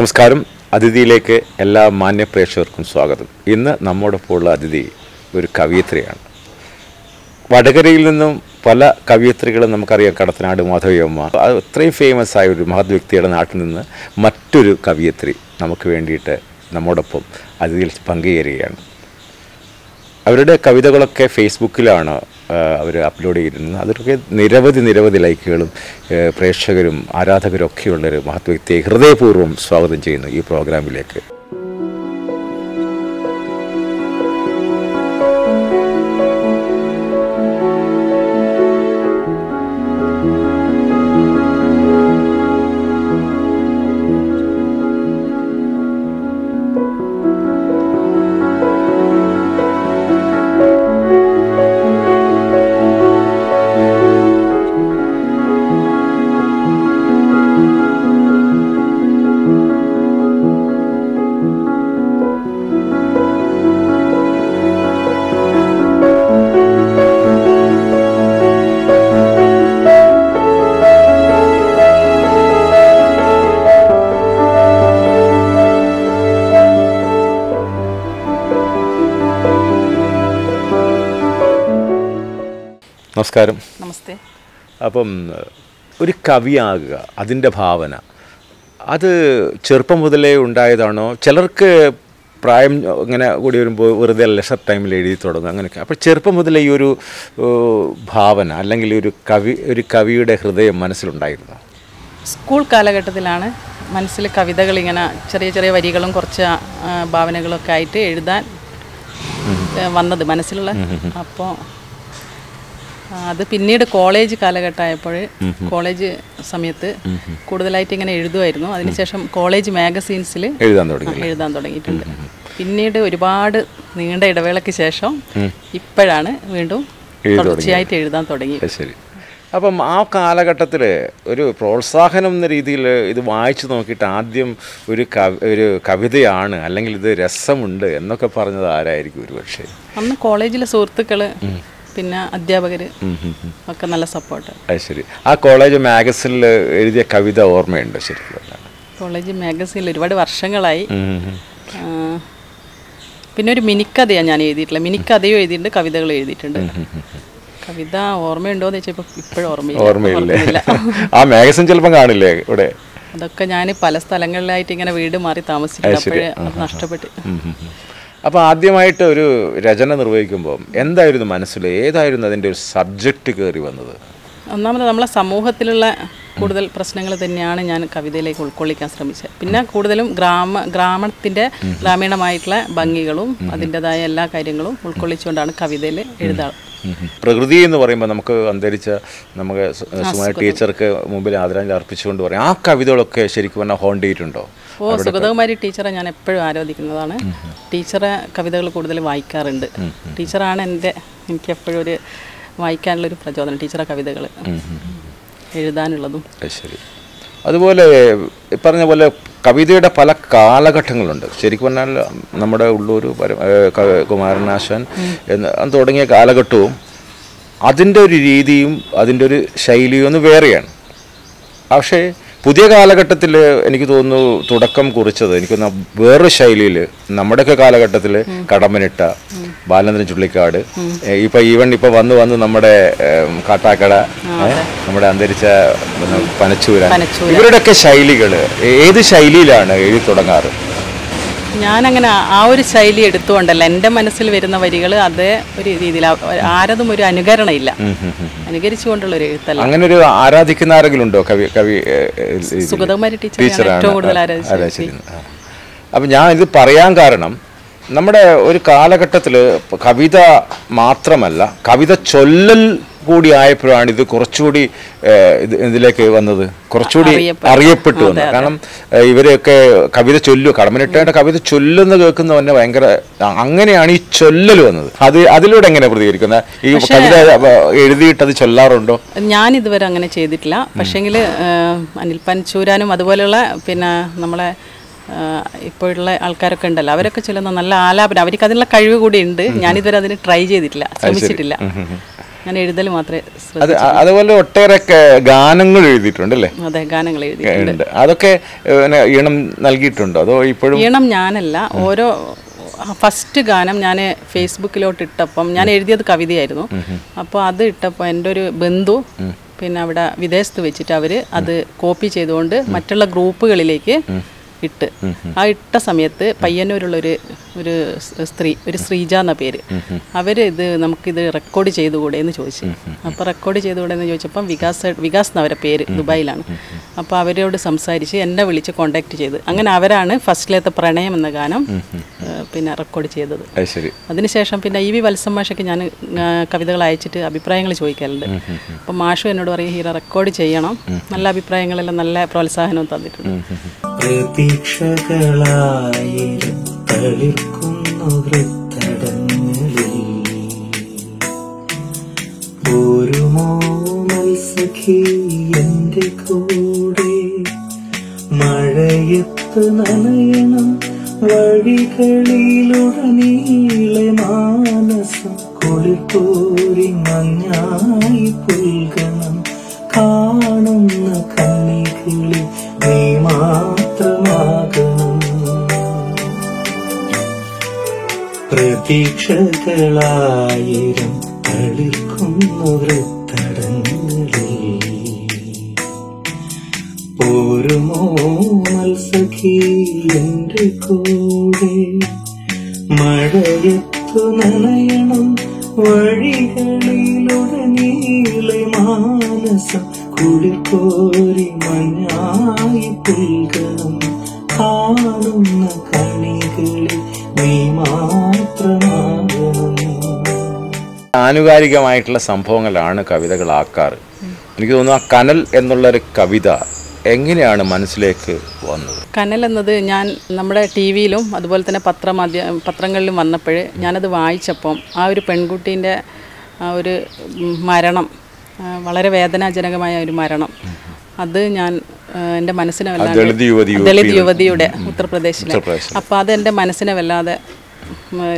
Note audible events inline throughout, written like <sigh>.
നമസ്കാരം. അതിഥിയിലേക്ക് എല്ലാ മാന്യ പ്രേക്ഷകർക്കും സ്വാഗതം. ഇന്ന് നമ്മോടൊപ്പം ഉള്ള അതിഥി ഒരു കവിയത്രിയാണ്. വടകരയിൽ നിന്നും പല കവിയത്രികളും നമുക്കറിയാം കടത്തനാട് മാധവിയമ്മ. അത് അത്രയും ഫേമസ് ആയ ഒരു മഹത് വ്യക്തിയുടെ നാട്ടിൽ നിന്ന് മറ്റൊരു കവിയത്രി നമുക്ക് വേണ്ടിയിട്ട് നമ്മോടൊപ്പം അതിഥിയിൽ പങ്കുചേരുകയാണ്. അവരുടെ കവിതകളൊക്കെ ഫേസ്ബുക്കിലാണ് അവർ അപ്ലോഡ് ചെയ്തിരുന്നത്. അതൊക്കെ നിരവധി നിരവധി ലൈക്കുകളും പ്രേക്ഷകരും ആരാധകരും ഒക്കെയുള്ളൊരു മഹത് വ്യക്തിയെ ഹൃദയപൂർവം സ്വാഗതം ചെയ്യുന്നു ഈ പ്രോഗ്രാമിലേക്ക് നമസ്കാരം. നമസ്തേ. അപ്പം ഒരു കവിയാകുക അതിന്റെ ഭാവന. അത് ചെറുപ്പം മുതലേ ഉണ്ടായതാണോ? ചിലർക്ക് പ്രായം ഇങ്ങനെ കൂടി വരുമ്പോൾ വെറുതെ ലെഷർ ടൈമിൽ എഴുതി തുടങ്ങും അങ്ങനെയൊക്കെ. അപ്പോൾ ചെറുപ്പം മുതലേ ഈ ഒരു ഭാവന അല്ലെങ്കിൽ ഒരു കവി ഒരു കവിയുടെ ഹൃദയം മനസ്സിലുണ്ടായിരുന്നു? സ്കൂൾ കാലഘട്ടത്തിലാണ് മനസ്സിൽ കവിതകൾ ഇങ്ങനെ ചെറിയ ചെറിയ വരികളും കുറച്ച് ഭാവനകളൊക്കെ ആയിട്ട് എഴുതാൻ വന്നത് മനസ്സിലുള്ള. അപ്പോൾ അത് പിന്നീട് കോളേജ് കാലഘട്ടമായപ്പോൾ കോളേജ് സമയത്ത് കൂടുതലായിട്ട് ഇങ്ങനെ എഴുതുമായിരുന്നു. അതിനുശേഷം കോളേജ് മാഗസീൻസിൽ എഴുതാൻ തുടങ്ങി എഴുതാൻ തുടങ്ങിയിട്ടുണ്ട്. പിന്നീട് ഒരുപാട് നീണ്ട ഇടവേളയ്ക്ക് ശേഷം ഇപ്പോഴാണ് വീണ്ടും തുടർച്ചയായിട്ട് എഴുതാൻ തുടങ്ങി. ശരി. അപ്പം ആ കാലഘട്ടത്തിൽ ഒരു പ്രോത്സാഹനം എന്ന രീതിയിൽ ഇത് വായിച്ചു നോക്കിയിട്ട് ആദ്യം ഒരു കവി ഒരു കവിതയാണ് അല്ലെങ്കിൽ ഇത് രസമുണ്ട് എന്നൊക്കെ പറഞ്ഞത് ആരായിരിക്കും ഒരു പക്ഷേ അന്ന് കോളേജിലെ സുഹൃത്തുക്കൾ പിന്നെ അധ്യാപകർ ഒക്കെ നല്ല സപ്പോർട്ട് അത് ശരി. ആ കോളേജ് മാഗസിനിൽ എഴുതിയ കവിത ഓർമ്മയുണ്ട് ശരിക്കും? കോളേജ് മാഗസിനിൽ ഒരുപാട് വർഷങ്ങളായി. പിന്നെ ഒരു മിനിക്കഥയാണ് ഞാൻ എഴുതിയിട്ടില്ല മിനിക്കഥയും എഴുതിയിട്ടുണ്ട് കവിതകൾ എഴുതിയിട്ടുണ്ട്. കവിത ഓർമ്മയുണ്ടോ എന്ന് വെച്ചാൽ ഇപ്പോഴും ഓർമ്മയില്ല. ഓർമ്മയില്ല. <laughs> ആ മാഗസിൻ ചിലപ്പോൾ കാണില്ലേ ഇവിടെ? അതൊക്കെ ഞാൻ പല സ്ഥലങ്ങളിലായിട്ട് ഇങ്ങനെ വീട് മാറി താമസിക്കുന്നത് അപ്പോഴേ നഷ്ടപ്പെട്ട്. അപ്പോൾ ആദ്യമായിട്ട് ഒരു രചന നിർവഹിക്കുമ്പോൾ എന്തായിരുന്നു മനസ്സിൽ? ഏതായിരുന്നു അതിന്റെ ഒരു സബ്ജക്റ്റ് കയറി വന്നത്? ഒന്നാമത് നമ്മളെ സമൂഹത്തിലുള്ള കൂടുതൽ പ്രശ്നങ്ങൾ തന്നെയാണ് ഞാൻ കവിതയിലേക്ക് ഉൾക്കൊള്ളിക്കാൻ ശ്രമിച്ചത്. പിന്നെ കൂടുതലും ഗ്രാമ ഗ്രാമത്തിന്റെ ഗ്രാമീണമായിട്ടുള്ള ഭംഗികളും അതിന്റെതായ എല്ലാ കാര്യങ്ങളും ഉൾക്കൊള്ളിച്ചുകൊണ്ടാണ് കവിതയിൽ എഴുതാറ്. പ്രകൃതി എന്ന് പറയുമ്പോൾ നമുക്ക് അന്തരിച്ച നമുക്ക് സു- സുമ ടീച്ചർക്ക് മുമ്പിൽ ആദരാഞ്ജലി അർപ്പിച്ചുകൊണ്ട് പറയാം. ആ കവിതകളൊക്കെ ശരിക്കും പറഞ്ഞാൽ ഹോണ്ട് ചെയ്തിട്ടുണ്ടോ? ഓ സുഗതകുമാരി ടീച്ചറെ ഞാൻ എപ്പോഴും ആരാധിക്കുന്നതാണ്. ടീച്ചറെ കവിതകൾ കൂടുതൽ വായിക്കാറുണ്ട്. ടീച്ചറാണ് എന്റെ എനിക്ക് എപ്പോഴും ഒരു വായിക്കാനുള്ളൊരു പ്രചോദനം ടീച്ചറെ കവിതകൾ എഴുതാനുള്ളതും. ശരി. അതുപോലെ പറഞ്ഞ പോലെ കവിതയുടെ പല കാലഘട്ടങ്ങളുണ്ട്. ശരിക്കും പറഞ്ഞാൽ നമ്മുടെ ഉള്ളൂർ കുമാരനാശൻ എന്ന് തുടങ്ങിയ കാലഘട്ടവും അതിന്റെ ഒരു രീതിയും അതിന്റെ ഒരു ശൈലിയും ഒന്ന് വേറെയാണ്. പക്ഷേ പുതിയ കാലഘട്ടത്തിൽ എനിക്ക് തോന്നുന്നു തുടക്കം കുറിച്ചത് എനിക്കൊന്ന് വേറൊരു ശൈലിയിൽ നമ്മുടെയൊക്കെ കാലഘട്ടത്തിൽ കടമ്പനിട്ട ബാലചന്ദ്രൻ ചുള്ളിക്കാട്. ഇപ്പൊ ഈവൺ ഇപ്പൊ വന്ന് വന്ന് നമ്മുടെ കാട്ടാക്കട നമ്മുടെ അന്തരിച്ച പനച്ചൂര പനച്ചൂരൻ. ഇവരുടെയൊക്കെ ശൈലികൾ ഏത് ശൈലിയിലാണ് എഴുതി തുടങ്ങാറ്? ഞാനങ്ങനെ ആ- ഒരു ശൈലി എടുത്തുകൊണ്ടല്ല. എന്റെ മനസ്സിൽ വരുന്ന വരികൾ അതേ ഒരു രീതിയിൽ ആരതും ഒരു അനുകരണ ഇല്ല അനുകരിച്ചുകൊണ്ടുള്ള ഒരു എഴുത്തല്ല. അങ്ങനെ ഒരു ആരാധിക്കുന്ന ആരെങ്കിലും ഉണ്ടോ? കവി കവി? സുഗതകുമാരി ടീച്ചർ ഏറ്റവും കൂടുതൽ ആരാധിച്ചു. ആരാധിച്ചിരുന്നത്. അപ്പം ഞാൻ ഇത് പറയാൻ കാരണം നമ്മുടെ ഒരു കാലഘട്ടത്തിൽ കവിത മാത്രമല്ല കവിത ചൊല്ലൽ കൂടി ആയപ്പോഴാണ് ഇത് കുറച്ചുകൂടി ഇത് ഇതിലേക്ക് വന്നത്. കുറച്ചുകൂടി അറിയപ്പെട്ടു. വന്നത് കാരണം ഇവരെയൊക്കെ കവിത ചൊല്ലു കടമനിട്ടേണ്ട കവിത ചൊല്ലുന്ന കേൾക്കുന്ന തന്നെ ഭയങ്കര അങ്ങനെയാണ് ഈ ചൊല്ലൽ വന്നത്. അത് അതിലൂടെ എങ്ങനെ പ്രതികരിക്കുന്നത്? ഈ കവിത എഴുതിയിട്ട് അത് ചൊല്ലാറുണ്ടോ? ഞാൻ ഇതുവരെ അങ്ങനെ ചെയ്തിട്ടില്ല. പക്ഷേങ്കിൽ അനിൽ പൻചൂരാനും അതുപോലെയുള്ള പിന്നെ നമ്മളെ ഇപ്പോഴുള്ള ആൾക്കാരൊക്കെ ഉണ്ടല്ലോ. അവരൊക്കെ ചെല്ലുന്ന നല്ല ആലാപനം. അവർക്ക് അതിനുള്ള കഴിവ് കൂടി ഉണ്ട്. ഞാനിതുവരെ അതിന് ട്രൈ ചെയ്തിട്ടില്ല. ശ്രമിച്ചിട്ടില്ല. ഞാൻ എഴുതൽ മാത്രമേ അത് അതുപോലെ ഒട്ടേറെ ഗാനങ്ങൾ എഴുതിയിട്ടുണ്ട് അല്ലേ? അതെ ഗാനങ്ങൾ എഴുതിയിട്ടുണ്ട്. അതൊക്കെ ഈണം നൽകിയിട്ടുണ്ടോ? അതോ ഇപ്പോഴും? ഈണം ഞാനല്ല. ഓരോ ഫസ്റ്റ് ഗാനം ഞാൻ ഫേസ്ബുക്കിലോട്ട് ഇട്ടപ്പം ഞാൻ എഴുതിയത് കവിതയായിരുന്നു. അപ്പോൾ അത് ഇട്ടപ്പോൾ എന്റെ ഒരു ബന്ധു പിന്നെ അവിടെ വിദേശത്ത് വെച്ചിട്ട് അവർ അത് കോപ്പി ചെയ്തുകൊണ്ട് മറ്റുള്ള ഗ്രൂപ്പുകളിലേക്ക് ഇട്ട്. ആ ഇട്ട സമയത്ത് പയ്യന്നൂരുള്ള ഒരു ഒരു സ്ത്രീ ഒരു ശ്രീജ എന്ന പേര്. അവർ ഇത് നമുക്കിത് റെക്കോർഡ് ചെയ്തുകൂടെ എന്ന് ചോദിച്ചു. അപ്പോൾ റെക്കോർഡ് ചെയ്തുകൂടെ എന്ന് ചോദിച്ചപ്പം വികാസ് വികാസ് എന്നവരെ പേര് ദുബായിലാണ്. അപ്പോൾ അവരോട് സംസാരിച്ച് എന്നെ വിളിച്ച് കോണ്ടാക്ട് ചെയ്ത്. അങ്ങനെ അവരാണ് ഫസ്റ്റിലത്തെ പ്രണയം എന്ന ഗാനം പിന്നെ റെക്കോർഡ് ചെയ്തത്. അതിനുശേഷം പിന്നെ ഇ വി വത്സം മാഷയ്ക്ക് ഞാൻ കവിതകൾ അയച്ചിട്ട് അഭിപ്രായങ്ങൾ ചോദിക്കാറുണ്ട് അപ്പോൾ മാഷു എന്നോട് പറയും ഹീറോ റെക്കോർഡ് ചെയ്യണം. നല്ല അഭിപ്രായങ്ങളെല്ലാം നല്ല പ്രോത്സാഹനവും തന്നിട്ടുണ്ട്. ഒരു മത്സഖി എന്റെ കൂടെ മഴയത്ത് നനയണം വഴികളിലുടനീളെ മാനസം. കുളിർത്തോരി മഞ്ഞായി പുൽകണം കാണുന്ന കണ്ണികളിൽ നീ മാത്രമാകണം. പ്രതീക്ഷകളായിരം തളിർക്കുന്നു വൃത്തടങ്ങളിൽ പുൽകണം കാണുന്ന കണികളിൽ നീ മാത്രമാകണം ആനുകാലികമായിട്ടുള്ള സംഭവങ്ങളാണ് കവിതകൾ കവിതകളാക്കാറ്. എനിക്ക് തോന്നുന്നു ആ കനൽ എന്നുള്ളൊരു കവിത എങ്ങനെയാണ് മനസ്സിലേക്ക് വന്നത്? കനൽ എന്നത് ഞാൻ നമ്മുടെ ടി വിയിലും അതുപോലെ തന്നെ പത്രമാധ്യ പത്രങ്ങളിലും വന്നപ്പോൾ ഞാനത് വായിച്ചപ്പം ആ ഒരു പെൺകുട്ടീന്റെ ആ ഒരു മരണം വളരെ വേദനാജനകമായ ഒരു മരണം അത് ഞാൻ എന്റെ മനസ്സിനെ വല്ലാതെ ദളിത് യുവതിയുടെ ഉത്തർപ്രദേശിലെ. അപ്പോൾ അത് എന്റെ മനസ്സിനെ വല്ലാതെ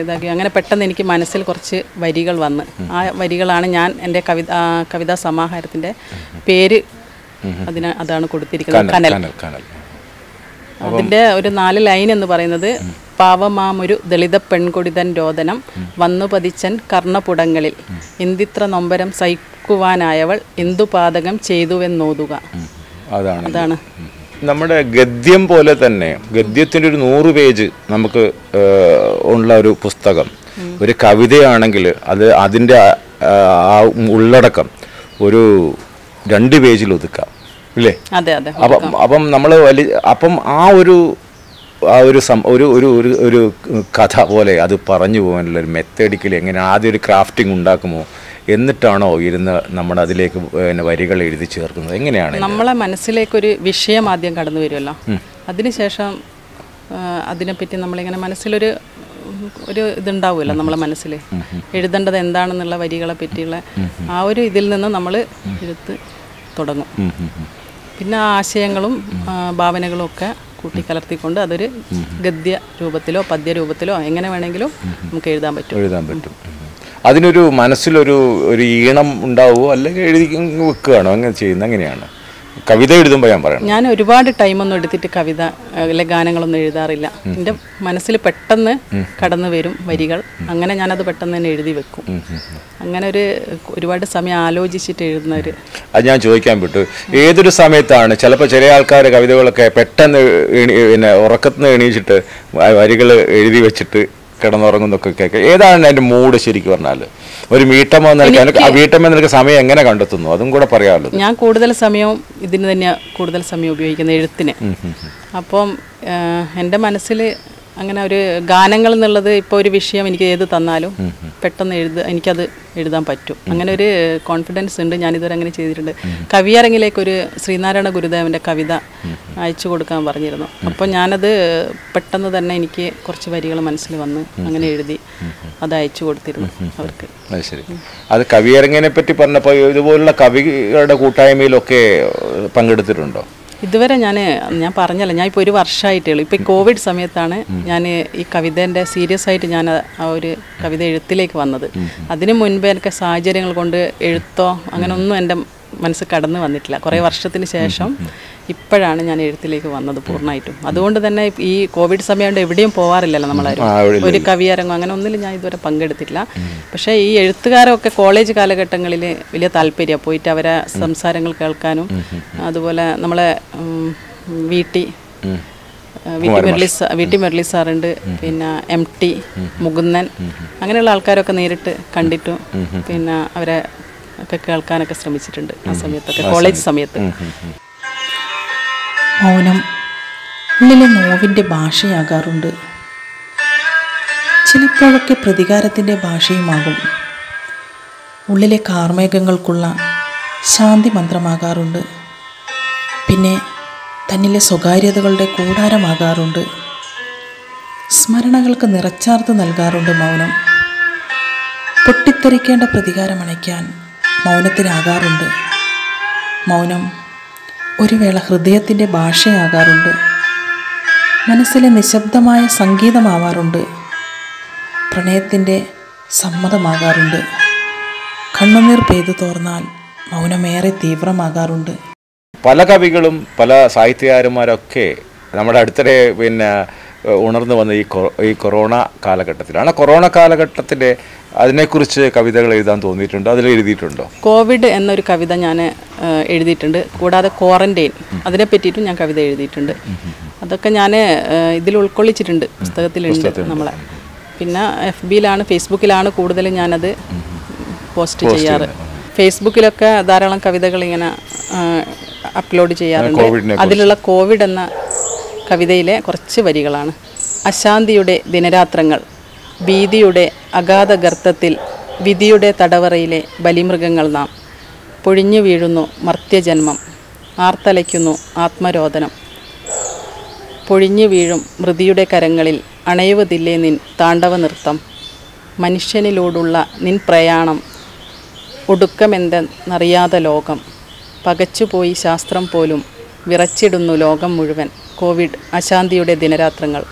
ഇതാക്കി. അങ്ങനെ പെട്ടെന്ന് എനിക്ക് മനസ്സിൽ കുറച്ച് വരികൾ വന്ന്. ആ വരികളാണ് ഞാൻ എന്റെ കവിത കവിതാ സമാഹാരത്തിന്റെ പേര് അതിന് അതാണ് കൊടുത്തിരിക്കുന്നത്. കനൽ അതിന്റെ ഒരു നാല് ലൈൻ എന്ന് പറയുന്നത് പാവമാമൊരു ദളിത പെൺകുടിതൻ രോദനം വന്നു പതിച്ചൻ കർണപുടങ്ങളിൽ. എന്തിത്ര നൊമ്പരം സഹിക്കുവാനായവൾ എന്തു പാതകം ചെയ്തുവെന്നോതുക അതാണ്. അതാണ്. നമ്മുടെ ഗദ്യം പോലെ തന്നെ ഗദ്യത്തിന്റെ ഒരു നൂറ് പേജ് നമുക്ക് ഉള്ള ഒരു പുസ്തകം ഒരു കവിതയാണെങ്കിൽ അത് അതിന്റെ ആ, ഉള്ളടക്കം ഒരു രണ്ട് പേജിൽ ഒതുക്കാം ഇല്ലേ? അതെ അപ്പം അപ്പം നമ്മൾ വലിയ അപ്പം ആ ഒരു ആ ഒരു സം ഒരു ഒരു ഒരു ഒരു കഥ പോലെ അത് പറഞ്ഞു പോകാനുള്ള ഒരു മെത്തേഡിക്കൽ എങ്ങനെ ആദ്യം ഒരു ക്രാഫ്റ്റിംഗ് ഉണ്ടാക്കുമോ എന്നിട്ടാണോ ഇരുന്ന് നമ്മൾ അതിലേക്ക് വരികൾ എഴുതി ചേർക്കുന്നത്? എങ്ങനെയാണ് നമ്മളെ മനസ്സിലേക്കൊരു വിഷയം ആദ്യം കടന്നു വരുമല്ലോ. അതിനുശേഷം അതിനെപ്പറ്റി നമ്മളിങ്ങനെ മനസ്സിലൊരു ഒരു ഇതുണ്ടാവുമല്ലോ നമ്മളെ മനസ്സിൽ എഴുതേണ്ടത് എന്താണെന്നുള്ള വരികളെ പറ്റിയുള്ള ആ ഒരു ഇതിൽ നിന്ന് നമ്മൾ എഴുത്ത് തുടങ്ങും. പിന്നെ ആശയങ്ങളും ഭാവനകളും ഒക്കെ കൂട്ടിക്കലർത്തിക്കൊണ്ട് അതൊരു ഗദ്യ രൂപത്തിലോ പദ്യ രൂപത്തിലോ എങ്ങനെ വേണമെങ്കിലും നമുക്ക് എഴുതാൻ പറ്റും. എഴുതാൻ പറ്റും. അതിനൊരു മനസ്സിലൊരു ഒരു ഈണം ഉണ്ടാവുമോ അല്ലെങ്കിൽ എഴുതി വെക്കുകയാണോ? അങ്ങനെ ചെയ്യുന്നത്? അങ്ങനെയാണ് കവിത എഴുതുമ്പോൾ ഞാൻ പറയണം. ഞാൻ ഒരുപാട് ടൈമൊന്നും എടുത്തിട്ട് കവിത അല്ലെ ഗാനങ്ങളൊന്നും എഴുതാറില്ല. എന്റെ മനസ്സിൽ പെട്ടെന്ന് കടന്നു വരും വരികൾ. അങ്ങനെ ഞാനത് പെട്ടെന്ന് തന്നെ എഴുതി വെക്കും. അങ്ങനെ ഒരു ഒരുപാട് സമയം ആലോചിച്ചിട്ട് എഴുതുന്ന ഒരു അത് ഞാൻ ചോദിക്കാൻ വിട്ടു. ഏതൊരു സമയത്താണ് ചിലപ്പോൾ ചില ആൾക്കാർ കവിതകളൊക്കെ പെട്ടെന്ന് പിന്നെ ഉറക്കത്തിന് എണീച്ചിട്ട് വരികൾ എഴുതി വെച്ചിട്ട് കിടന്നുറങ്ങുന്നൊക്കെ കേൾക്കുക ഏതാണ് അതിന്റെ മൂഡ് ശരിക്കും പറഞ്ഞാൽ? ഒരു വീട്ടമ്മ നിൽക്കാൻ ആ വീട്ടമ്മ നിനക്ക് സമയം എങ്ങനെ കണ്ടെത്തുന്നു? അതും കൂടെ പറയാമല്ലോ ഞാൻ കൂടുതൽ സമയവും ഇതിന് തന്നെയാണ് കൂടുതൽ സമയം ഉപയോഗിക്കുന്നത് എഴുത്തിന്. അപ്പം എന്റെ മനസ്സിൽ അങ്ങനെ ഒരു ഗാനങ്ങൾ എന്നുള്ളത് ഇപ്പോൾ ഒരു വിഷയം എനിക്ക് ഏത് തന്നാലും പെട്ടെന്ന് എഴുത എനിക്കത് എഴുതാൻ പറ്റും. അങ്ങനെ ഒരു കോൺഫിഡൻസ് ഉണ്ട്. ഞാനിതുവരെ അങ്ങനെ ചെയ്തിട്ടുണ്ട്. കവിയരങ്ങിലേക്കൊരു ശ്രീനാരായണ ഗുരുദേവന്റെ കവിത അയച്ചു കൊടുക്കാൻ പറഞ്ഞിരുന്നു. അപ്പോൾ ഞാനത് പെട്ടെന്ന് തന്നെ എനിക്ക് കുറച്ച് വരികൾ മനസ്സിൽ വന്ന് അങ്ങനെ എഴുതി അത് അയച്ചു കൊടുത്തിരുന്നു അവർക്ക്. അത് ശരി. അത് കവിയരങ്ങിനെ പറ്റി പറഞ്ഞപ്പോൾ ഇതുപോലുള്ള കവികളുടെ കൂട്ടായ്മയിലൊക്കെ പങ്കെടുത്തിട്ടുണ്ടോ? ഇതുവരെ ഞാൻ ഞാൻ പറഞ്ഞല്ലോ ഞാൻ ഇപ്പോൾ ഒരു വർഷമായിട്ടേ ഉള്ളൂ. ഇപ്പോൾ കോവിഡ് സമയത്താണ് ഞാൻ ഈ കവിതേന്റെ സീരിയസ് ആയിട്ട് ഞാൻ ആ- ഒരു കവിത എഴുത്തിലേക്ക് വന്നത്. അതിനു മുൻപ് എനിക്ക് സാഹചര്യങ്ങൾ കൊണ്ട് എഴുത്തോ അങ്ങനെ ഒന്നും എന്റെ മനസ്സ് കടന്നു വന്നിട്ടില്ല. കുറേ വർഷത്തിന് ശേഷം ഇപ്പോഴാണ് ഞാൻ എഴുത്തിലേക്ക് വന്നത് പൂർണമായിട്ടും. അതുകൊണ്ട് തന്നെ ഈ കോവിഡ് സമയം കൊണ്ട് എവിടെയും പോവാറില്ലല്ലോ നമ്മളാരും. ഒരു കവിയരങ്ങോ അങ്ങനെ ഒന്നിലും ഞാൻ ഇതുവരെ പങ്കെടുത്തില്ല പക്ഷേ ഈ എഴുത്തുകാരൊക്കെ കോളേജ് കാലഘട്ടങ്ങളിൽ വലിയ താല്പര്യമാണ് പോയിട്ട് അവരെ സംസാരങ്ങൾ കേൾക്കാനും അതുപോലെ നമ്മളെ വീട്ടി വീട്ടി മുരളി സാർ വീട്ടി മുരളി സാറുണ്ട്. പിന്നെ എം ടി മുകുന്ദൻ. അങ്ങനെയുള്ള ആൾക്കാരൊക്കെ നേരിട്ട് കണ്ടിട്ടും. പിന്നെ അവരെ ഒക്കെ കേൾക്കാനൊക്കെ ശ്രമിച്ചിട്ടുണ്ട് ആ സമയത്തൊക്കെ കോളേജ് സമയത്ത്. മൗനം. ഉള്ളിലെ നോവിന്റെ ഭാഷയാകാറുണ്ട്. ചിലപ്പോഴൊക്കെ പ്രതികാരത്തിന്റെ ഭാഷയുമാകും. ഉള്ളിലെ കാർമേഘങ്ങൾക്കുള്ള ശാന്തി മന്ത്രമാകാറുണ്ട്. പിന്നെ തന്നിലെ സ്വകാര്യതകളുടെ കൂടാരമാകാറുണ്ട്. സ്മരണകൾക്ക് നിറച്ചാർത്ത് നൽകാറുണ്ട് മൗനം. പൊട്ടിത്തെറിക്കേണ്ട പ്രതികാരമണയ്ക്കാൻ മൗനത്തിനാകാറുണ്ട്. മൗനം ഒരു വേള ഹൃദയത്തിന്റെ ഭാഷയാകാറുണ്ട്. മനസ്സിലെ നിശബ്ദമായ സംഗീതമാവാറുണ്ട്. പ്രണയത്തിന്റെ സമ്മതമാകാറുണ്ട്. കണ്ണുനീർ പെയ്തു തോർന്നാൽ മൗനമേറെ തീവ്രമാകാറുണ്ട്. പല കവികളും പല സാഹിത്യകാരന്മാരൊക്കെ നമ്മുടെ അടുത്തിടെ പിന്നെ ഉണർന്നു വന്ന ഈ ഈ കൊറോണ കാലഘട്ടത്തിലാണ്. കൊറോണ കാലഘട്ടത്തിന്റെ അതിനെക്കുറിച്ച് കവിതകൾ എഴുതാൻ തോന്നിയിട്ടുണ്ട്. അതിൽ എഴുതിയിട്ടുണ്ടോ? കോവിഡ് എന്നൊരു കവിത ഞാൻ എഴുതിയിട്ടുണ്ട്. കൂടാതെ ക്വാറന്റൈൻ അതിനെ പറ്റിയിട്ടും ഞാൻ കവിത എഴുതിയിട്ടുണ്ട്. അതൊക്കെ ഞാൻ ഇതിൽ ഉൾക്കൊള്ളിച്ചിട്ടുണ്ട്. പുസ്തകത്തിലുണ്ട് നമ്മളെ. പിന്നെ എഫ് ബിയിലാണ് ഫേസ്ബുക്കിലാണ് കൂടുതലും ഞാനത് പോസ്റ്റ് ചെയ്യാറ്. ഫേസ്ബുക്കിലൊക്കെ ധാരാളം കവിതകൾ ഇങ്ങനെ അപ്ലോഡ് ചെയ്യാറുണ്ട്. അതിലുള്ള കോവിഡ് എന്ന കവിതയിലെ കുറച്ച് വരികളാണ്. അശാന്തിയുടെ ദിനരാത്രങ്ങൾ ഭീതിയുടെ അഗാധ ഗർത്തത്തിൽ വിധിയുടെ തടവറയിലെ ബലിമൃഗങ്ങൾ നാം. പൊഴിഞ്ഞു വീഴുന്നു മർത്യജന്മം ആർത്തലയ്ക്കുന്നു ആത്മരോധനം പൊഴിഞ്ഞു വീഴും മൃതിയുടെ കരങ്ങളിൽ അണയുവതില്ലേ നിൻ താണ്ഡവ നൃത്തം. മനുഷ്യനിലൂടുള്ള നിൻ പ്രയാണം ഒടുക്കമെന്തെന്നറിയാതെ ലോകം. പകച്ചുപോയി ശാസ്ത്രം പോലും വിറച്ചിടുന്നു ലോകം മുഴുവൻ. കോവിഡ് അശാന്തിയുടെ ദിനരാത്രങ്ങൾ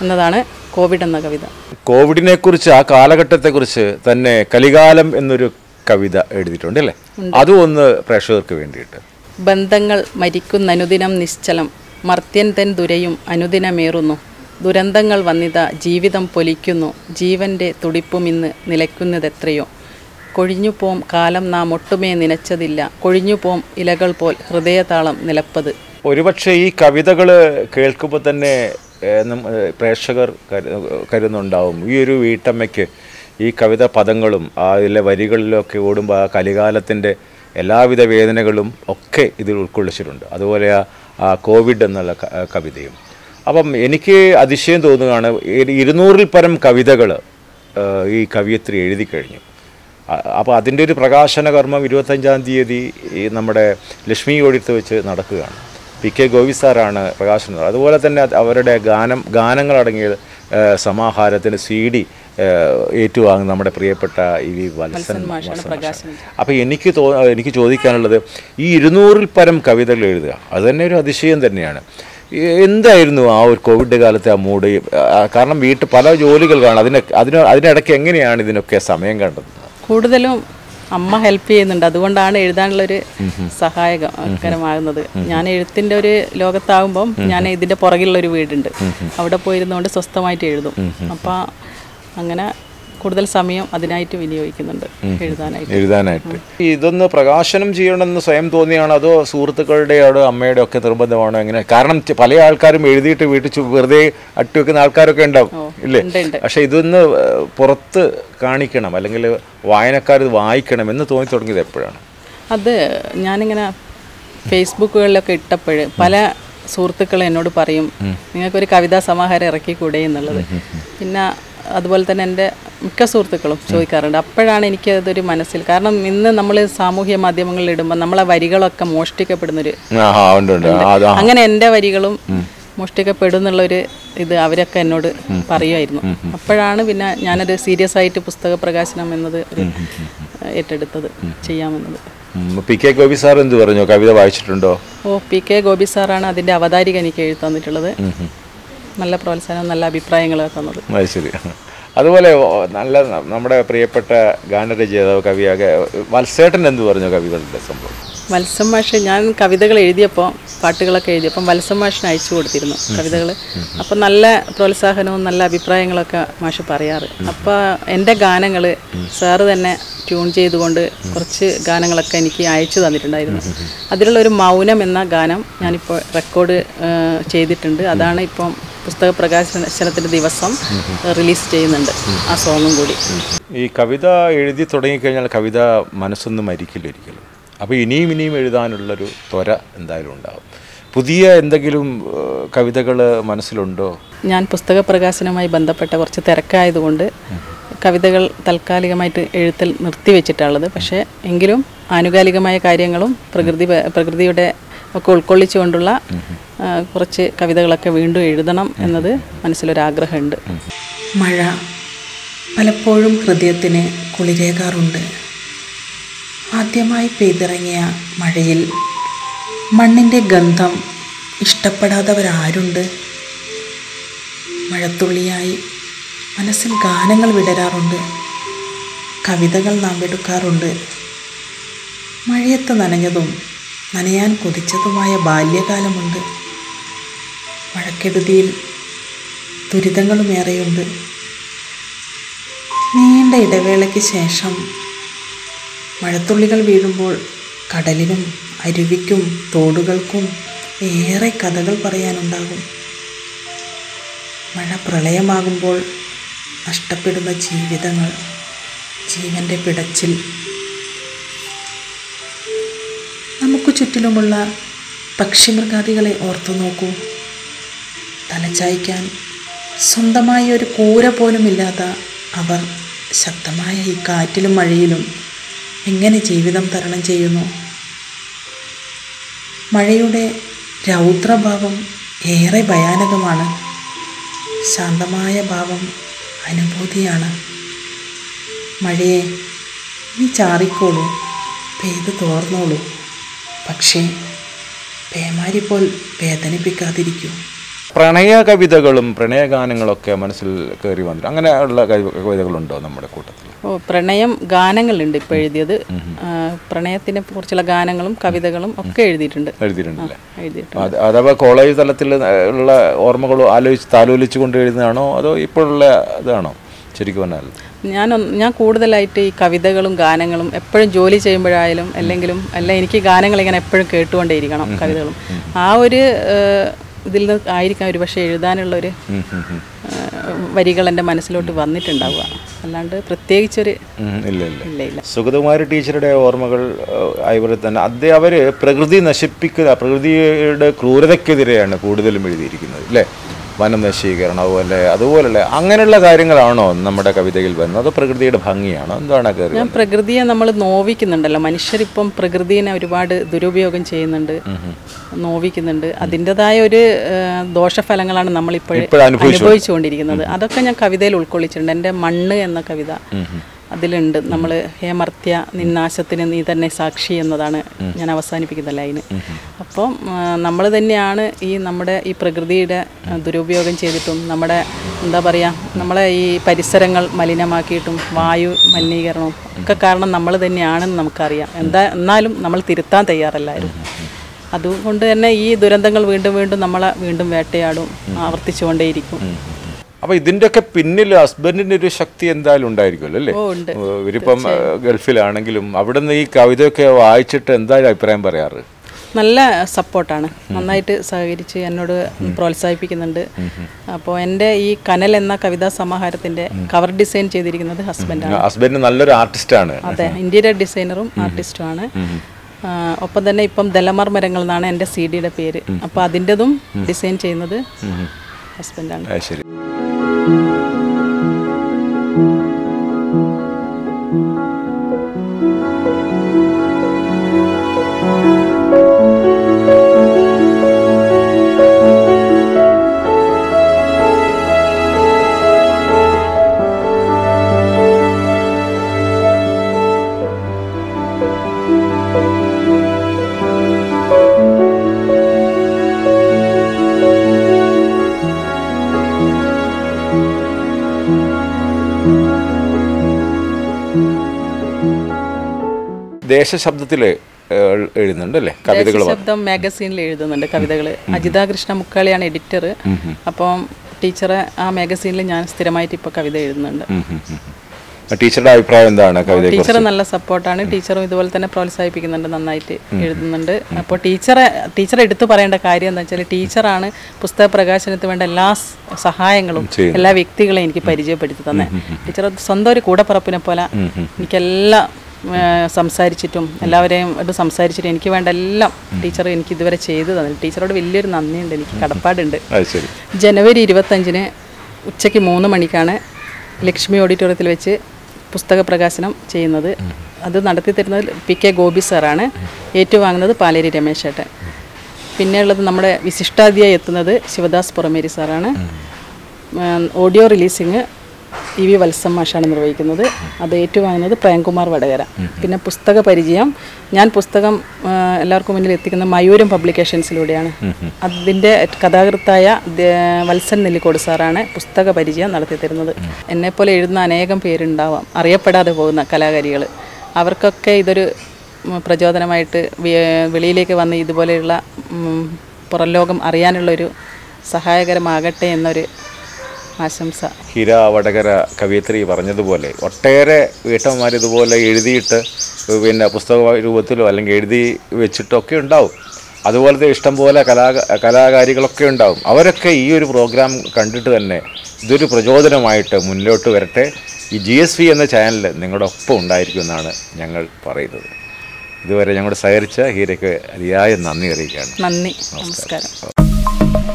എന്നതാണ് കോവിഡ് എന്ന കവിത. കോവിഡിനെ കുറിച്ച് ആ കാലഘട്ടത്തെക്കുറിച്ച് തന്നെ കലികാലം എന്നൊരു കവിത എഴുതിയിട്ടുണ്ട് അല്ലേ? അതും ഒന്ന് പ്രേക്ഷകർക്ക് വേണ്ടിയിട്ട്. ബന്ധങ്ങൾ മരിക്കുന്ന അനുദിനം നിശ്ചലം മർത്യൻ തൻ ദുരയും അനുദിനമേറുന്നു. ദുരന്തങ്ങൾ വന്നിത ജീവിതം പൊലിക്കുന്നു. ജീവന്റെ തുടിപ്പും ഇന്ന് നിലയ്ക്കുന്നതെത്രയോ. കൊഴിഞ്ഞുപോം കാലം നാം ഒട്ടുമേ നനച്ചതില്ല. കൊഴിഞ്ഞുപോം ഇലകൾ പോൽ ഹൃദയതാളം നിലപ്പത്. ഒരുപക്ഷെ ഈ കവിതകൾ കേൾക്കുമ്പോൾ തന്നെ പ്രേക്ഷകർ കരുതുന്നുണ്ടാവും. ഈ ഒരു വീട്ടമ്മയ്ക്ക് ഈ കവിത പദങ്ങളും അതിലെ വരികളിലൊക്കെ ഓടുമ്പോൾ ആ കലികാലത്തിന്റെ എല്ലാവിധ വേദനകളും ഒക്കെ ഇതിൽ ഉൾക്കൊള്ളിച്ചിട്ടുണ്ട്. അതുപോലെ ആ- കോവിഡ് എന്നുള്ള കവിതയും. അപ്പം എനിക്ക് അതിശയം തോന്നുകയാണ് ഇരു- ഇരുന്നൂറിൽ പരം കവിതകൾ ഈ കവിയത്രി എഴുതി കഴിഞ്ഞു. അപ്പോൾ അതിന്റെ ഒരു പ്രകാശന കർമ്മം ഇരുപത്തഞ്ചാം തീയതി ഈ നമ്മുടെ ലക്ഷ്മി ഓടിത്ത് വെച്ച് നടക്കുകയാണ്. പി കെ ഗോവി സാറാണ് പ്രകാശനം. അതുപോലെ തന്നെ അവരുടെ ഗാനം ഗാനങ്ങളടങ്ങിയ സമാഹാരത്തിന് സി ഡി ഏറ്റുവാങ്ങുന്ന നമ്മുടെ പ്രിയപ്പെട്ട ഇ വി വത്സൻ അപ്പോൾ എനിക്ക് തോ എനിക്ക് ചോദിക്കാനുള്ളത് ഈ ഇരുന്നൂറിൽ പരം കവിതകൾ എഴുതുക. അത് തന്നെ ഒരു അതിശയം തന്നെയാണ്. എന്തായിരുന്നു ആ ഒരു കോവിഡ് കാലത്തെ ആ മൂഡ്? കാരണം വീട്ടിൽ പല ജോലികൾ കാണും. അതിന് അതിന് അതിനിടയ്ക്ക് എങ്ങനെയാണ് ഇതിനൊക്കെ സമയം കണ്ടെത്തുന്നത് കൂടുതലും അമ്മ ഹെൽപ്പ് ചെയ്യുന്നുണ്ട്. അതുകൊണ്ടാണ് എഴുതാനുള്ള ഒരു സഹായകരമാകുന്നത്. ഞാൻ എഴുത്തിന്റെ ഒരു ലോകത്താകുമ്പം ഞാൻ ഇതിന്റെ പുറകിലുള്ള ഒരു വീടുണ്ട് അവിടെ പോയിരുന്നുകൊണ്ട് സ്വസ്ഥമായിട്ട് എഴുതും. അപ്പം അങ്ങനെ കൂടുതൽ സമയം അതിനായിട്ട് വിനിയോഗിക്കുന്നുണ്ട്. എഴുതാനായിട്ട്. എഴുതാനായിട്ട്. ഇതൊന്ന് പ്രകാശനം ചെയ്യണമെന്ന് സ്വയം തോന്നിയാണോ? അതോ സുഹൃത്തുക്കളുടെയോടോ അമ്മയുടെ ഒക്കെ നിർബന്ധമാണോ എങ്ങനെ? കാരണം പല ആൾക്കാരും എഴുതിയിട്ട് വീട്ടിൽ വെറുതെ അട്ടി വെക്കുന്ന ആൾക്കാരൊക്കെ ഉണ്ടാവും ഇല്ലേ. പക്ഷെ ഇതൊന്ന് പുറത്ത് കാണിക്കണം. അല്ലെങ്കിൽ വായനക്കാർ ഇത് വായിക്കണം എന്ന് തോന്നി തുടങ്ങിയത് എപ്പോഴാണ്? അത് ഞാനിങ്ങനെ ഫേസ്ബുക്കുകളിലൊക്കെ ഇട്ടപ്പോൾ പല സുഹൃത്തുക്കൾ എന്നോട് പറയും നിങ്ങൾക്കൊരു കവിതാ സമാഹാരം ഇറക്കിക്കൂടെ? എന്നുള്ളത്. പിന്നെ അതുപോലെ തന്നെ എന്റെ മിക്ക സുഹൃത്തുക്കളും ചോദിക്കാറുണ്ട്. അപ്പോഴാണ് എനിക്ക് അതൊരു മനസ്സിൽ കാരണം ഇന്ന് നമ്മൾ സാമൂഹ്യ മാധ്യമങ്ങളിൽ ഇടുമ്പോൾ നമ്മളെ വരികളൊക്കെ മോഷ്ടിക്കപ്പെടുന്നൊരു അങ്ങനെ എന്റെ വരികളും മോഷ്ടിക്കപ്പെടും എന്നുള്ളൊരു ഇത് അവരൊക്കെ എന്നോട് പറയുമായിരുന്നു. അപ്പോഴാണ് പിന്നെ ഞാനൊരു സീരിയസ് ആയിട്ട് പുസ്തക പ്രകാശനം എന്നത് ഒരു ഏറ്റെടുത്തത് ചെയ്യാമെന്നത്. പി കെ ഗോപി സാർ എന്ത് പറഞ്ഞു? കവിത വായിച്ചിട്ടുണ്ടോ? ഓ പി കെ ഗോപി സാറാണ് അതിന്റെ അവതാരിക എനിക്ക് എഴുതി തന്നിട്ടുള്ളത്. നല്ല പ്രോത്സാഹനം നല്ല അഭിപ്രായങ്ങൾ തന്നത്. ശരി. അതുപോലെ നല്ല നമ്മുടെ പ്രിയപ്പെട്ട ഗാനരചയിതാവ് കവിയാകെ വത്സേട്ടൻ എന്ത് പറഞ്ഞു കവികളുടെ സംഭവം? വത്സം മാഷ് ഞാൻ കവിതകൾ എഴുതിയപ്പോൾ പാട്ടുകളൊക്കെ എഴുതിയപ്പം വത്സം മാഷിന് അയച്ചു കൊടുത്തിരുന്നു കവിതകൾ അപ്പം നല്ല പ്രോത്സാഹനവും നല്ല അഭിപ്രായങ്ങളൊക്കെ മാഷ് പറയാറ്. അപ്പോൾ എന്റെ ഗാനങ്ങൾ സാറ് തന്നെ ട്യൂൺ ചെയ്തുകൊണ്ട് കുറച്ച് ഗാനങ്ങളൊക്കെ എനിക്ക് അയച്ചു തന്നിട്ടുണ്ടായിരുന്നു. അതിലുള്ള ഒരു മൗനം എന്ന ഗാനം ഞാനിപ്പോൾ റെക്കോർഡ് ചെയ്തിട്ടുണ്ട്. അതാണ് ഇപ്പം പുസ്തക പ്രകാശനത്തിന്റെ ദിവസം റിലീസ് ചെയ്യുന്നുണ്ട്. ആ സോങ്ങും കൂടി. ഈ കവിത എഴുതി തുടങ്ങിക്കഴിഞ്ഞാൽ കവിത മനസ്സൊന്നും മരിക്കില്ല ഒരിക്കലും. അപ്പോൾ ഇനിയും ഇനിയും എഴുതാനുള്ളൊരു ത്വര എന്തായാലും ഉണ്ടാവും. പുതിയ എന്തെങ്കിലും കവിതകൾ മനസ്സിലുണ്ടോ? ഞാൻ പുസ്തക പ്രകാശനവുമായി ബന്ധപ്പെട്ട കുറച്ച് തിരക്കായതുകൊണ്ട് കവിതകൾ താൽക്കാലികമായിട്ട് എഴുത്തിൽ നിർത്തിവെച്ചിട്ടുള്ളത്. പക്ഷേ എങ്കിലും ആനുകാലികമായ കാര്യങ്ങളും പ്രകൃതി പ്രകൃതിയുടെ ഒക്കെ ഉൾക്കൊള്ളിച്ചുകൊണ്ടുള്ള കുറച്ച് കവിതകളൊക്കെ വീണ്ടും എഴുതണം എന്നത് മനസ്സിലൊരാഗ്രഹമുണ്ട്. മഴ പലപ്പോഴും ഹൃദയത്തിന് കുളിരേകാറുണ്ട്. ആദ്യമായി പെയ്തിറങ്ങിയ മഴയിൽ മണ്ണിന്റെ ഗന്ധം ഇഷ്ടപ്പെടാത്തവരാരുണ്ട്? മഴത്തുള്ളിയായി മനസ്സിൽ ഗാനങ്ങൾ വിടരാറുണ്ട്. കവിതകൾ നാം എടുക്കാറുണ്ട്. മഴയത്ത് നനഞ്ഞതും നനയാൻ കൊതിച്ചതുമായ ബാല്യകാലമുണ്ട്. മഴക്കെടുതിയിൽ ദുരിതങ്ങളുമേറെയുണ്ട്. നീണ്ട ഇടവേളയ്ക്ക് ശേഷം മഴത്തുള്ളികൾ വീഴുമ്പോൾ കടലിനും അരുവിക്കും തോടുകൾക്കും ഏറെ കഥകൾ പറയാനുണ്ടാകും. മഴ പ്രളയമാകുമ്പോൾ നഷ്ടപ്പെടുന്ന ജീവിതങ്ങൾ ജീവന്റെ പിടച്ചിൽ നമുക്ക് ചുറ്റിലുമുള്ള പക്ഷിമൃഗാദികളെ ഓർത്തു നോക്കൂ. തലചായ്ക്കാൻ സ്വന്തമായി ഒരു കൂര പോലുമില്ലാത്ത അവർ ശക്തമായ ഈ കാറ്റിലും മഴയിലും എങ്ങനെ ജീവിതം തരണം ചെയ്യുന്നു? മഴയുടെ രൗദ്രഭാവം ഏറെ ഭയാനകമാണ്. ശാന്തമായ ഭാവം അനുഭൂതിയാണ്. മഴയെ നീ ചാറിക്കോളൂ പെയ്ത് തോർന്നോളൂ. പക്ഷേ പേമാരി പോൽ വേദനിപ്പിക്കാതിരിക്കൂ. പ്രണയ കവിതകളും പ്രണയഗാനങ്ങളൊക്കെ മനസ്സിൽ കയറി വന്നിട്ട് അങ്ങനെയുള്ള ഉള്ള കവിതകളുണ്ടോ നമ്മുടെ കൂട്ടത്തിൽ? ഓ പ്രണയം ഗാനങ്ങളുണ്ട് ഇപ്പോൾ എഴുതിയത്. പ്രണയത്തിനെ കുറിച്ചുള്ള ഗാനങ്ങളും കവിതകളും ഒക്കെ എഴുതിയിട്ടുണ്ട്. എഴുതിയിട്ടുണ്ട് അഥവാ കോളേജ് തലത്തിൽ ഉള്ള ഓർമ്മകളോ ആലോചിച്ച് താലോലിച്ചു കൊണ്ട് എഴുതുന്നതാണോ? അതോ ഇപ്പോഴുള്ള ഇതാണോ? ശരിക്കും പറഞ്ഞാൽ ഞാൻ ഞാൻ കൂടുതലായിട്ട് ഈ കവിതകളും ഗാനങ്ങളും എപ്പോഴും ജോലി ചെയ്യുമ്പോഴായാലും അല്ലെങ്കിലും അല്ല എനിക്ക് ഗാനങ്ങൾ ഇങ്ങനെ എപ്പോഴും കേട്ടുകൊണ്ടേയിരിക്കണം കവിതകളും. ആ ഒരു ഇതിൽ നിന്ന് ആയിരിക്കാം ഒരു പക്ഷേ എഴുതാനുള്ള ഒരു ഏഹ്, വരികൾ എന്റെ മനസ്സിലോട്ട് വന്നിട്ടുണ്ടാവുക. അല്ലാണ്ട് പ്രത്യേകിച്ചൊരു ഇല്ല ഇല്ല. ഇല്ല ഇല്ല. സുഗതകുമാരി ടീച്ചറുടെ ഓർമ്മകൾ അതുപോലെ തന്നെ അദ്ദേഹം അവർ പ്രകൃതി നശിപ്പിക്കുന്ന പ്രകൃതിയുടെ ക്രൂരതയ്ക്കെതിരെയാണ് കൂടുതലും എഴുതിയിരിക്കുന്നത് അല്ലേ? വനം നശീകരണം അതുപോലെ അതുപോലുള്ള അങ്ങനെയുള്ള കാര്യങ്ങളാണോ നമ്മുടെ കവിതയിൽ വരുന്നത്? അതോ പ്രകൃതിയുടെ ഭംഗിയാണോ? എന്താണ് ഞാൻ പ്രകൃതിയെ നമ്മൾ നോവിക്കുന്നുണ്ടല്ലോ. മനുഷ്യരിപ്പം പ്രകൃതിനെ ഒരുപാട് ദുരുപയോഗം ചെയ്യുന്നുണ്ട് നോവിക്കുന്നുണ്ട്. അതിന്റെതായ ഒരു ദോഷഫലങ്ങളാണ് നമ്മളിപ്പോഴും അനുഭവിച്ചുകൊണ്ടിരിക്കുന്നത്. അതൊക്കെ ഞാൻ കവിതയിൽ ഉൾക്കൊള്ളിച്ചിട്ടുണ്ട്. എന്റെ മണ്ണ് എന്ന കവിത. അതിലുണ്ട്. നമ്മൾ ഹേമർത്യ നിന്നാശത്തിന് നീ തന്നെ സാക്ഷി എന്നതാണ് ഞാൻ അവസാനിപ്പിക്കുന്ന ലൈന്. അപ്പം നമ്മൾ തന്നെയാണ് ഈ നമ്മുടെ ഈ പ്രകൃതിയുടെ ദുരുപയോഗം ചെയ്തിട്ടും നമ്മുടെ എന്താ പറയുക നമ്മളെ ഈ പരിസരങ്ങൾ മലിനമാക്കിയിട്ടും വായു മലിനീകരണവും ഒക്കെ കാരണം നമ്മൾ തന്നെയാണെന്ന് നമുക്കറിയാം. എന്താ എന്നാലും നമ്മൾ തിരുത്താൻ തയ്യാറല്ലായിരുന്നു. അതുകൊണ്ട് തന്നെ ഈ ദുരന്തങ്ങൾ വീണ്ടും വീണ്ടും നമ്മളെ വീണ്ടും വേട്ടയാടും ആവർത്തിച്ചുകൊണ്ടേയിരിക്കും. അപ്പൊ ഇതിന്റെയൊക്കെ പിന്നിൽ ഹസ്ബൻഡിന്റെ ഒരു ശക്തി എന്തായാലും ഉണ്ടായിരിക്കുമല്ലോ അല്ലേ? ഇവരിപ്പം ഗൾഫിലാണെങ്കിലും അവിടെ നിന്ന് ഈ കവിതയൊക്കെ വായിച്ചിട്ട് എന്തായാലും അഭിപ്രായം പറയാറ്? നല്ല സപ്പോർട്ടാണ്. നന്നായിട്ട് സഹകരിച്ച് എന്നോട് പ്രോത്സാഹിപ്പിക്കുന്നുണ്ട്. അപ്പോൾ എന്റെ ഈ കനൽ എന്ന കവിതാ സമാഹാരത്തിന്റെ കവർ ഡിസൈൻ ചെയ്തിരിക്കുന്നത് ഹസ്ബൻഡാണ്. ഹസ്ബൻഡ് നല്ലൊരു ആർട്ടിസ്റ്റാണ്. അതെ ഇന്റീരിയർ ഡിസൈനറും ആർട്ടിസ്റ്റുമാണ്. ഒപ്പം തന്നെ ഇപ്പം ദലമർ മരങ്ങൾ എന്നാണ് എന്റെ സി ഡിയുടെ പേര്. അപ്പോൾ അതിന്റെതും ഡിസൈൻ ചെയ്യുന്നത് ഹസ്ബൻഡാണ്. അത് ശരി ും ദേശശബ്ദത്തിലെ എഴുതുന്നുണ്ട് അല്ലേ? കവിതകൾ ശബ്ദം മാഗസീനിൽ എഴുതുന്നുണ്ട് കവിതകൾ അജിത കൃഷ്ണ മുക്കാളിയാണ് എഡിറ്റർ അപ്പം ടീച്ചറെ ആ മാഗസീനിൽ ഞാൻ സ്ഥിരമായിട്ട് ഇപ്പൊ കവിത എഴുതുന്നുണ്ട്. ടീച്ചറുടെ അഭിപ്രായം എന്താണ് കവിത ടീച്ചർ നല്ല സപ്പോർട്ടാണ്. ടീച്ചറും ഇതുപോലെ തന്നെ പ്രോത്സാഹിപ്പിക്കുന്നുണ്ട് നന്നായിട്ട് എഴുതുന്നുണ്ട്. അപ്പോൾ ടീച്ചറെ ടീച്ചർ എടുത്തു പറയേണ്ട കാര്യം എന്താ വെച്ചാൽ ടീച്ചറാണ് പുസ്തക പ്രകാശനത്തിന് വേണ്ട എല്ലാ സഹായങ്ങളും എല്ലാ വ്യക്തികളെയും എനിക്ക് പരിചയപ്പെടുത്തി തന്നെ. ടീച്ചർ സ്വന്തം ഒരു കൂടപ്പറപ്പിനെ പോലെ എനിക്കെല്ലാം സംസാരിച്ചിട്ടും എല്ലാവരെയും ആയിട്ട് സംസാരിച്ചിട്ടും എനിക്ക് വേണ്ട എല്ലാം ടീച്ചർ എനിക്ക് ഇതുവരെ ചെയ്തു തന്നിട്ടുണ്ട്. ടീച്ചറോട് വലിയൊരു നന്ദിയുണ്ട്. എനിക്ക് കടപ്പാടുണ്ട്. ജനുവരി ഇരുപത്തഞ്ചിന് ഉച്ചയ്ക്ക് മൂന്ന് മണിക്കാണ് ലക്ഷ്മി ഓഡിറ്റോറിയത്തിൽ വെച്ച് പുസ്തക പ്രകാശനം ചെയ്യുന്നത്. അത് നടത്തി തരുന്നത് പി കെ ഗോപി സാറാണ്. ഏറ്റുവാങ്ങുന്നത് പാലേരി രമേശ് ഏട്ടൻ പിന്നെ ഉള്ളത് നമ്മുടെ വിശിഷ്ടാതിയായി എത്തുന്നത് ശിവദാസ് പുറമേരി സാറാണ്. Audio releasing E V Valsam മാഷാണ് നിർവഹിക്കുന്നത്. അത് ഏറ്റുവാങ്ങുന്നത് പ്രേംകുമാർ വടകര. പിന്നെ പുസ്തക പരിചയം. ഞാൻ പുസ്തകം എല്ലാവർക്കും മുന്നിൽ എത്തിക്കുന്ന മയൂരം പബ്ലിക്കേഷൻസിലൂടെയാണ്. അതിന്റെ കഥാകൃത്തായ വത്സൻ നെല്ലിക്കോട് സാറാണ് പുസ്തക പരിചയം നടത്തി തരുന്നത്. എന്നെപ്പോലെ എഴുതുന്ന അനേകം പേരുണ്ടാവാം. അറിയപ്പെടാതെ പോകുന്ന കലാകാരികൾ. അവർക്കൊക്കെ ഇതൊരു പ്രചോദനമായിട്ട് വെളിയിലേക്ക് വന്ന് ഇതുപോലെയുള്ള പുറം ലോകം അറിയാനുള്ളൊരു സഹായകരമാകട്ടെ എന്നൊരു ആശംസ. ഹിര വടകര കവിയത്രി പറഞ്ഞതുപോലെ ഒട്ടേറെ വീട്ടമ്മമാർ ഇതുപോലെ എഴുതിയിട്ട് പിന്നെ പുസ്തക രൂപത്തിലോ അല്ലെങ്കിൽ എഴുതി വെച്ചിട്ടൊക്കെ ഉണ്ടാവും. അതുപോലത്തെ ഇഷ്ടംപോലെ കലാ കലാകാരികളൊക്കെ ഉണ്ടാവും. അവരൊക്കെ ഈ ഒരു പ്രോഗ്രാം കണ്ടിട്ട് തന്നെ ഇതൊരു പ്രചോദനമായിട്ട് മുന്നോട്ട് വരട്ടെ. ഈ ജി എസ് വി എന്ന ചാനൽ നിങ്ങളുടെ ഒപ്പം ഉണ്ടായിരിക്കുമെന്നാണ് ഞങ്ങൾ പറയുന്നത്. ഇതുവരെ ഞങ്ങളുടെ സഹകരിച്ച ഹീരയ്ക്ക് അതിയായ നന്ദി അറിയിക്കുകയാണ്. നന്ദി. നമസ്കാരം.